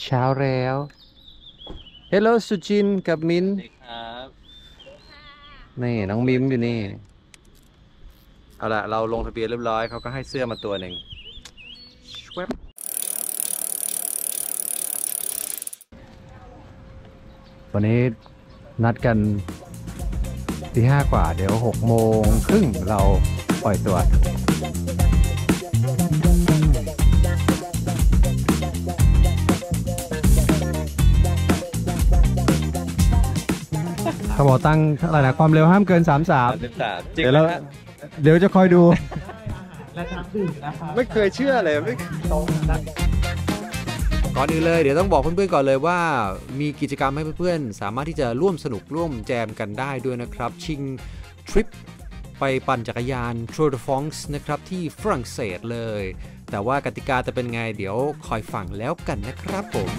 เช้าแล้ว Hello สุจินกับมินครับนี่น้องมิมอยู่นี่ เอาละเราลงทะเบียนเรียบร้อยเขาก็ให้เสื้อมาตัวหนึ่งแวบวันนี้นัดกันที่ห้ากว่า เดี๋ยวหกโมงครึ่งเราปล่อยตัว เขาบอกตั้งอะไรนะความเร็วห้ามเกิน 33สามสิบสามจริงเดี๋ยวเรานะฮะเดี๋ยวจะคอยดู และน้ำดื่มนะคะไม่เคยเชื่อเลยไม่ก่อนอื่นเลยเดี๋ยวต้องบอกเพื่อนๆก่อนเลยว่า มีกิจกรรมให้เพื่อนๆ สามารถที่จะร่วมสนุกร่วมแจมกันได้ด้วยนะครับ ชิงทริปไปปั่นจักรยาน Tour de France นะครับ ที่ฝรั่งเศสเลย แต่ว่ากติกาจะเป็นไงเดี๋ยวคอยฟังแล้วกันนะครับผม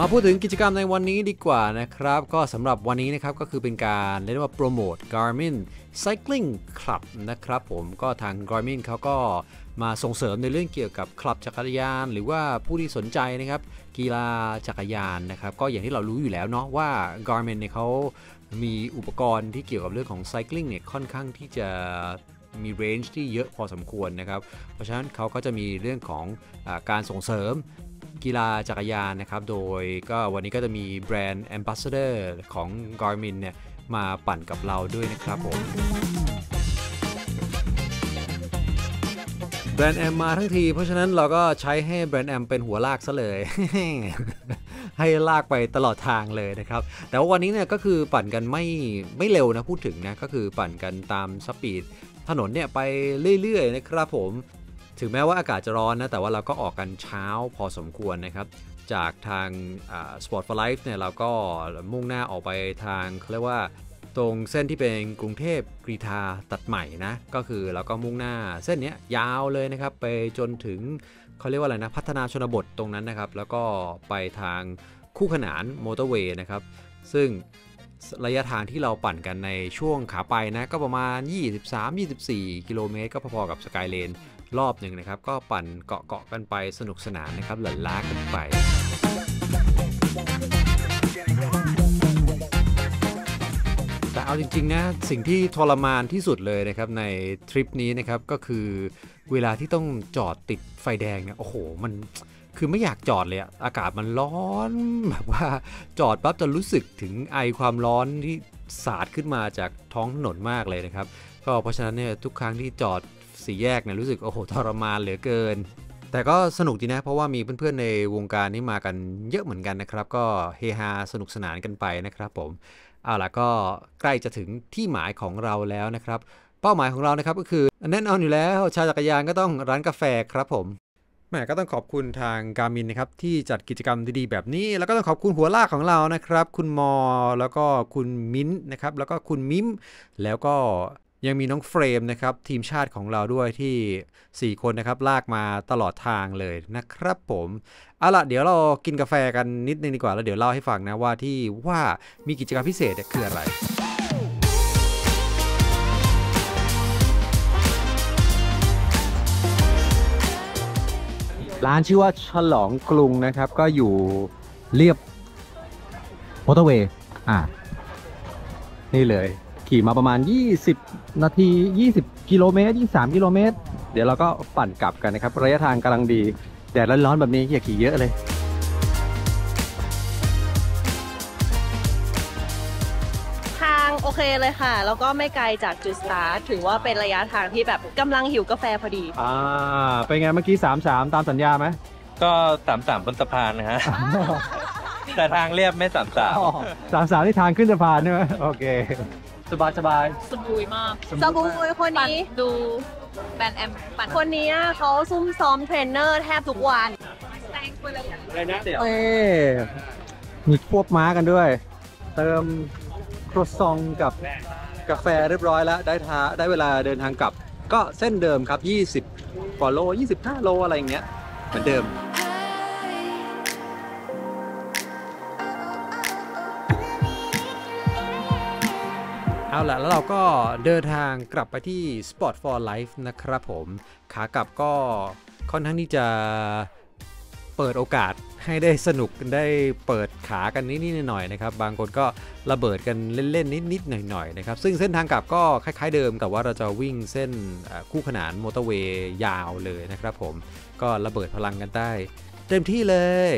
มาพูดถึงกิจกรรมในวันนี้ดีกว่านะครับ ก็สำหรับวันนี้นะครับก็คือเป็นการเรียกว่าโปรโมท Garmin Cycling Club นะครับผมก็ทาง Garmin เขาก็มาส่งเสริมในเรื่องเกี่ยวกับคลับจักรยาน หรือว่าผู้ที่สนใจนะครับ กีฬาจักรยานนะครับ ก็อย่างที่เรารู้อยู่แล้วเนาะว่า Garmin เนี่ยเขามีอุปกรณ์ที่เกี่ยวกับเรื่องของ Cycling เนี่ยค่อนข้างที่จะมีเรนจ์ที่เยอะพอสมควรนะครับ เพราะฉะนั้นเขาก็จะมีเรื่องของอการส่งเสริม กีฬาจักรยานนะครับ โดยก็วันนี้ก็จะมีแบรนด์ Ambassador ของ Garmin เนี่ยมาปั่นกับเราด้วยนะครับผมแบรนด์แอมมาทั้งที เพราะฉะนั้นเราก็ใช้ให้แบรนด์แอมเป็นหัวลากซะเลย ให้ลากไปตลอดทางเลยนะครับ แต่ว่าวันนี้เนี่ยก็คือปั่นกันไม่ไม่เร็วนะพูดถึงนะ ก็คือปั่นกันตามสปีดถนนเนี่ยไปเรื่อยๆนะครับผม ถึงแม้ว่าอากาศจะร้อนนะ แต่ว่าเราก็ออกกันเช้าพอสมควรนะครับ จากทาง Sport for Life เนี่ยเราก็มุ่งหน้าออกไปทางเขาเรียกว่าตรงเส้นที่เป็นกรุงเทพกรีฑาตัดใหม่นะ ก็คือเราก็มุ่งหน้าเส้นนี้ยยาวเลยนะครับ ไปจนถึงเขาเรียกว่าอะไรนะ พัฒนาชนบทตรงนั้นนะครับ แล้วก็ไปทางคู่ขนานมอเตอร์เวย์นะครับ ซึ่งระยะทางที่เราปั่นกันในช่วงขาไปนะ ก็ประมาณ 23-24 กิโลเมตรก็พอๆกับสกายเลน รอบหนึ่งนะครับ ก็ปั่นเกาะเกาะๆกันไปสนุกสนานนะครับหลั่นล้ากันไปแต่เอาจริงๆนะสิ่งที่ทรมานที่สุดเลยนะครับในทริปนี้นะครับก็คือเวลาที่ต้องจอดติดไฟแดงเนี่ยโอ้โหมันคือไม่อยากจอดเลยอะอากาศมันร้อนแบบว่าจอดปั๊บจะรู้สึกถึงไอความร้อนที่สาดขึ้นมาจากท้องถนนมากเลยนะครับ ก็เพราะฉะนั้นเนี่ยทุกครั้งที่จอด สี่แยกเนี่ยรู้สึกโอ้โหทรมานเหลือเกิน แต่ก็สนุกดีนะ เพราะว่ามีเพื่อนๆในวงการนี้มากันเยอะเหมือนกันนะครับ ก็เฮฮาสนุกสนานกันไปนะครับผมเอาล่ะก็ใกล้จะถึงที่หมายของเราแล้วนะครับ เป้าหมายของเรานะครับก็คือแน่นอนอยู่แล้วชาจักรยานก็ต้องร้านกาแฟครับผมแหมก็ต้องขอบคุณทางการมินนะครับที่จัดกิจกรรมดีๆแบบนี้ แล้วก็ต้องขอบคุณหัวลากของเรานะครับ คุณมอแล้วก็คุณมิ้นนะครับแล้วก็คุณมิมแล้วก็ ยังมีน้องเฟรมนะครับทีมชาติของเราด้วยที่ 4 คนนะครับลากมาตลอดทางเลยนะครับผมเอาละเดี๋ยวเรากินกาแฟกันนิดนึงดีกว่า แล้วเดี๋ยวเล่าให้ฟังนะว่าที่ว่ามีกิจกรรมพิเศษคืออะไรร้านชื่อว่าฉลองกรุงนะครับ ก็อยู่เลียบมอเตอร์เวย์อ่านี่เลย ขี่มาประมาณ 20 นาที 20 กิโลเมตร23 กิโลเมตร เดี๋ยวเราก็ปั่นกลับกันนะครับ ระยะทางกำลังดีแดดร้อนๆแบบนี้อย่าขี่เยอะเลยทางโอเคเลยค่ะ แล้วก็ไม่ไกลจากจุดสตาร์ทถือว่าเป็นระยะทางที่แบบกำลังหิวกาแฟพอดี อ่า เป็นไงเมื่อกี้33ตามสัญญาไหม ก็สามสามบนสะพานนะฮะ แต่ทางเรียบไม่สามสามสามสามที่ทางขึ้นสะพานใช่ไหมโอเค สบายสบายสบูยมากสบู่คนปั่นนี้ ดูแบรนด์แอมปั่นคนนี้เขาซุ่มซ้อมเทรนเนอร์แทบทุกวันอะไรนะเดี๋ยวเอ้มีควบม้ากันด้วย เติมครัวซองกับกาแฟเรียบร้อยแล้ว ได้ทาได้เวลาเดินทางกลับ ก็เส้นเดิมครับ 20กว่าโล 25 โลอะไรอย่างเงี้ย เหมือนเดิม เอาล่ะ แล้วเราก็เดินทางกลับไปที่ Spot for Life นะครับผม ขากลับก็ค่อนข้างที่จะเปิดโอกาสให้ได้สนุกกันได้เปิดขากันนิดๆหน่อยๆนะครับ บางคนก็ระเบิดกันเล่นๆนิดๆหน่อยๆนะครับ ซึ่งเส้นทางกลับก็คล้าย ๆเดิมแต่ว่าเราจะวิ่งเส้นคู่ขนานมอเตอร์เวย์ยาวเลยนะครับผมก็ระเบิดพลังกันได้ เต็มที่เลย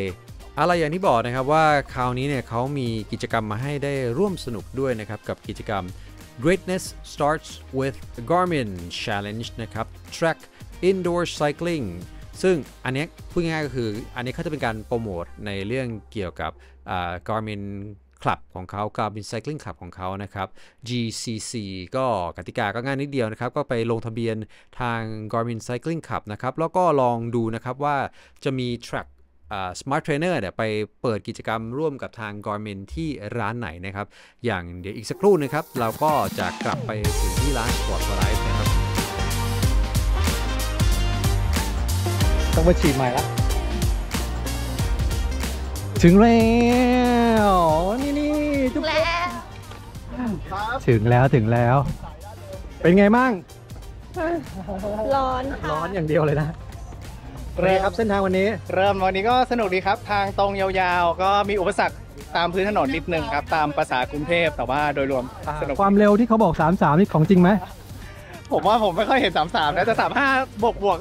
อะไรอย่างที่บอกนะครับว่าคราวนี้เนี่ยเขามีกิจกรรมมาให้ได้ร่วมสนุกด้วยนะครับกับกิจกรรม Greatness starts with Garmin Challenge นะครับ Track Indoor Cycling ซึ่งอันนี้พูดง่ายก็คืออันนี้เขาจะเป็นการโปรโมทในเรื่องเกี่ยวกับอ่า Garmin Club ของเขา Garmin Cycling Club ของเขานะครับ GCC ก็กติกาก็ง่ายนิดเดียวนะครับ ก็ไปลงทะเบียนทาง Garmin Cycling Club นะครับ แล้วก็ลองดูนะครับว่าจะมี track อ่า Smart Trainer เนี่ยไปเปิดกิจกรรมร่วมกับทาง Garmin ที่ร้านไหนนะครับ อย่างเดี๋ยวอีกสักครู่นะครับ เราก็จะกลับไปถึงที่ร้าน Sport for Life นะครับ ต้องมาฉีดใหม่ละ ถึงแล้วนี่นี่จุ๊บแล้วถึงแล้วถึงแล้ว เป็นไงบ้าง ร้อนค่ะ ร้อนอย่างเดียวเลยนะ เรครับเส้นทางวันนี้ เริ่มวันนี้ก็สนุกดีครับ ทางตรงยาวๆ ก็มีอุปสรรคตามพื้นถนนนิดนึงครับ ตามภาษากรุงเทพแต่ว่าโดยรวมสนุกความเร็วที่เขาบอก 3 3 นี่ของจริงไหม ผมว่าผมไม่ค่อยเห็น 33นะแต่35 บวกบวก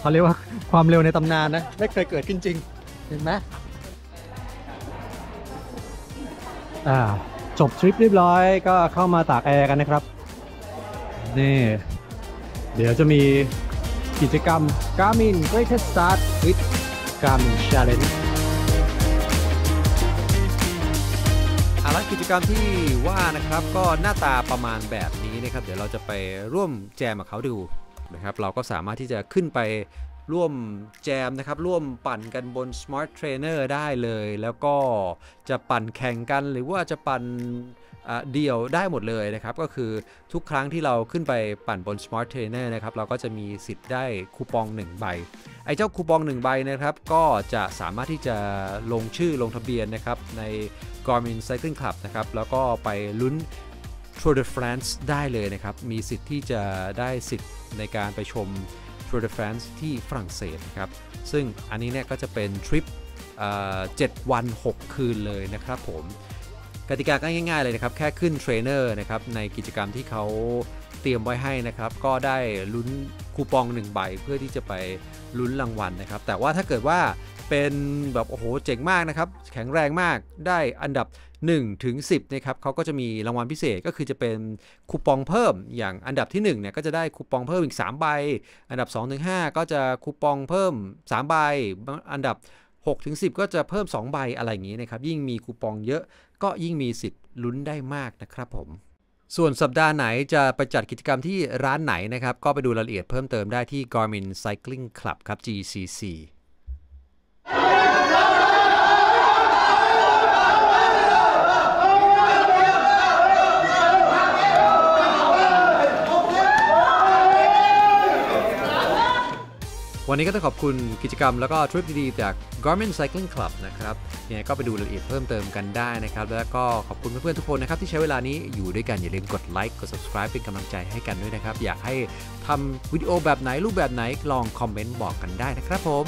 เขาเรียกว่าความเร็วในตำนานนะ ไม่เคยเกิดขึ้นจริง เห็นไหมอ่าจบทริปเรียบร้อยก็เข้ามาตากแอร์กันนะครับ นี่ เดี๋ยวจะมี กิจกรรม Garmin Greatest Start with Garmin Challenge อาละกิจกรรมที่ว่านะครับก็หน้าตาประมาณแบบนี้นะครับเดี๋ยวเราจะไปร่วมแจมกับเขาดูนะครับเราก็สามารถที่จะขึ้นไปร่วมแจมนะครับ ร่วมปั่นกันบน Smart Trainer ได้เลย แล้วก็จะปั่นแข่งกันหรือว่าจะปั่น เดี่ยวได้หมดเลยนะครับ ก็คือทุกครั้งที่เราขึ้นไปปั่นบน Smart Trainer นะครับ เราก็จะมีสิทธิ์ได้คูปอง 1 ใบ ไอ้เจ้าคูปอง 1 ใบนะครับ ก็จะสามารถที่จะลงชื่อลงทะเบียนนะครับ ใน Garmin Cycling Club นะครับ แล้วก็ไปลุ้น Tour de France ได้เลยนะครับ มีสิทธิ์ที่จะได้สิทธิ์ในการไปชม Tour de France ที่ฝรั่งเศสนะครับ ซึ่งอันนี้เนี่ยก็จะเป็นทริปเอ่อ7วัน 6 คืนเลยนะครับผม กติกาก็ง่ายๆเลยนะครับ แค่ขึ้นเทรนเนอร์นะครับในกิจกรรมที่เขาเตรียมไว้ให้นะครับ ก็ได้ลุ้นคูปอง1ใบเพื่อที่จะไปลุ้นรางวัลนะครับ แต่ว่าถ้าเกิดว่าเป็นแบบโอ้โหเจ๋งมากนะครับ แข็งแรงมากได้อันดับ1ถึง10นะครับเขาก็จะมีรางวัลพิเศษก็คือจะเป็นคูปองเพิ่มอย่างอันดับที่1เนี่ยก็จะได้คูปองเพิ่มอีก 3 ใบ อันดับ2ถึง5ก็จะคูปองเพิ่ม 3 ใบ อันดับ 6ถึง10 ก็จะเพิ่ม 2 ใบอะไรอย่างนี้นะครับ ยิ่งมีคูปองเยอะก็ยิ่งมีสิทธิ์ลุ้นได้มากนะครับผม ส่วนสัปดาห์ไหนจะไปจัดกิจกรรมที่ร้านไหนนะครับ ก็ไปดูรายละเอียดเพิ่มเติมได้ที่ Garmin Cycling Club ครับ GCC วันนี้ก็ต้องขอบคุณกิจกรรมแล้วก็ทริปดีๆจาก Garmin Cycling Club นะครับยังไงก็ไปดูรายละเอียดเพิ่มเติมกันได้นะครับ แล้วก็ขอบคุณเพื่อนๆทุกคนนะครับที่ใช้เวลานี้อยู่ด้วยกันอย่าลืมกดไลค์กด subscribe เป็นกำลังใจให้กันด้วยนะครับ อยากให้ทำวิดีโอแบบไหนรูปแบบไหนลองคอมเมนต์บอกกันได้นะครับผม